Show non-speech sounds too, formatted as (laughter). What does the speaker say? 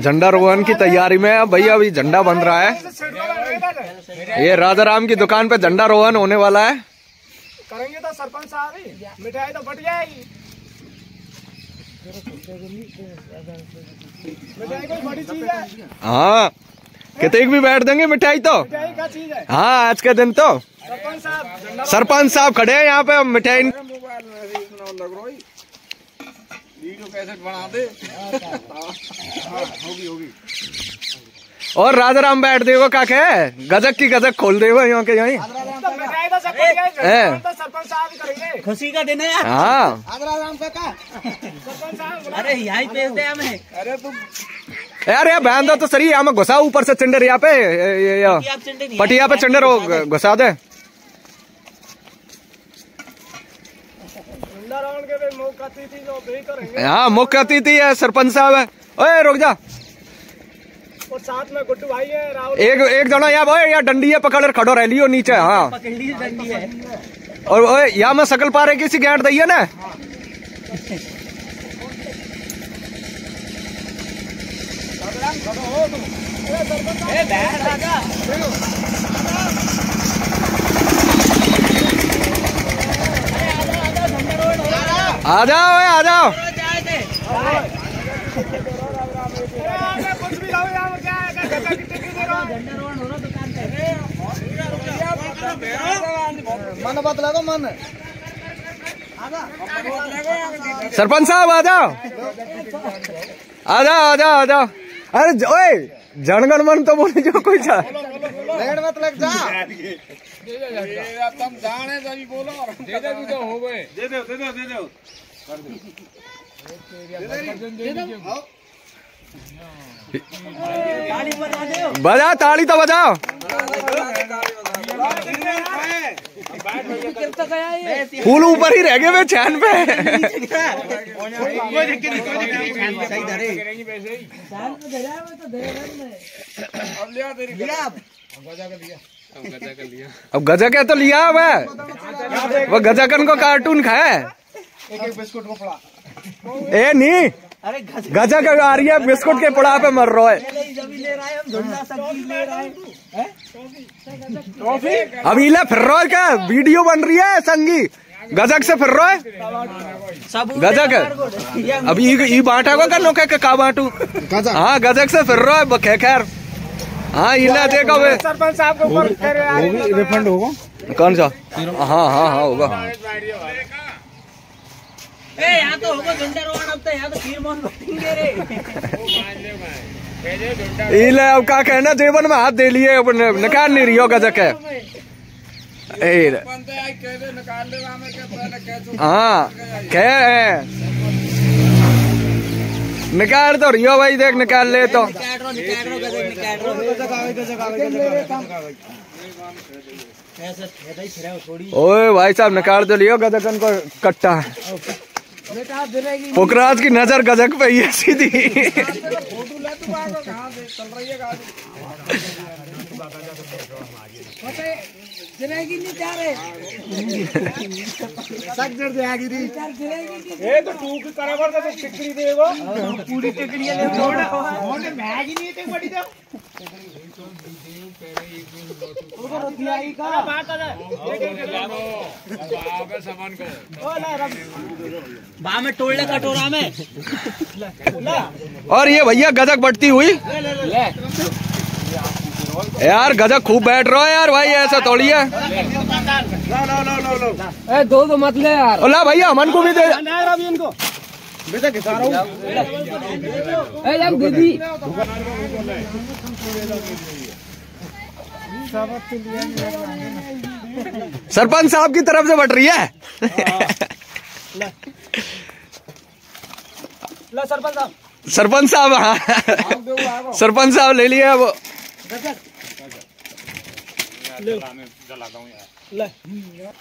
झंडा रोहन की तैयारी में है। भैया अभी झंडा बन रहा है। ये राजा राम की दुकान पे झंडा रोहन होने वाला है। करेंगे तो सरपंच साहब मिठाई तो बट जाएगी। है। कितने भी बैठ देंगे मिठाई तो। है। आज के दिन तो। सरपंच साहब सरपंच साहब खड़े हैं यहाँ पे मिठाई और राजा राम बैठ देगो का के गजक की गजक खोल देगो यहाँ के यहीं खुशी का दिन है यार। हाँ। अरे यही भेज दे हमें। यार यार बहन दो तो सही यहाँ घुसा ऊपर से चंडर यहाँ पे ये- ये- ये- आप चंडे नहीं पटिया पे चंडर घुसा दे झंडा राउंड के भी मुख आती थी जो भी करेंगे हाँ मुख्य अतिथि है सरपंच साहब है। ओए रुक जा। और साथ में गुड्डू भाई है राहुल एक एक जना यहाँ ओए यहाँ डंडी है पकड़ खड़ो रह लियो नीचे हाँ। डंडी है। और ओए यहाँ में सकल पारे किसी गैंट दी ना? ए बैठ राजा आ जाओ आ जाओ। मन बदला को मन। सरपंच साहब, आ जाओ। आ जाओ आ जाओ आ जाओ। अरे, ओए जनगण मन तो बोले जो कोई जा लेट मत लग जा। बजा दो बजा ताली तो बजाओ तो गया दे दे दे दे रह दे वे दे बजा ताली तो जान तो धरा है तो धरे लिया अब गजक है तो लिया वह वो गजकन को कार्टून को पड़ा ए अरे घस गजक आ रही है, बिस्कुट के पड़ा पे मर रहा है। जमी ले फिर रहा है क्या वीडियो बन रही है संगी। गजक से फिर रहा है। गजक ई बांटा को कर लो क्या का बांटू हाँ गजक से फिर रहा है बखे खैर। हाँ इला देखो वे। सरपंच साहब को रिफंड होगा? कौन सा? हाँ हाँ हाँ होगा। ए यहाँ तो होगा झंडा रोहन अब तो यहाँ तो खीर मोहन रे। (laughs) इले अब का कहना जेबन में हाथ दे लिए, अब न- निकाल नहीं रही हो, गजक है। कह निकाल तो रियो भाई, देख, निकाल ले तो। ओए, भाई साहब, निकाल तो लियो गजकन को कट्टा। पुखराज की नज़र गजक पे ही है सीधी। जलेगी नहीं जा रहे सक जड़ जाएगी री ये तो टूक करावर का तो टिकड़ी देगो पूरी टिकड़ियाँ ले मोटे मैग ही नहीं थे बड़ी तो। का? बात आ जाए ओ ले रब बा में टोल ले कटोरा में। और ये भैया गजक बढ़ती हुई। यार गजक खूब बैठ रहा है यार भाई ऐसा थोड़ी है। ए दो दो मत ले यार। ओ ला भैया हमन को भी दे। इनको बेटा खिसा रहा हूँ ए जब दीदी। सरपंच साहब की तरफ़ से बढ़ रही है। सरपंच साहब। सरपंच साहब हाँ। सरपंच साहब ले गजब गजब ल जला ल यार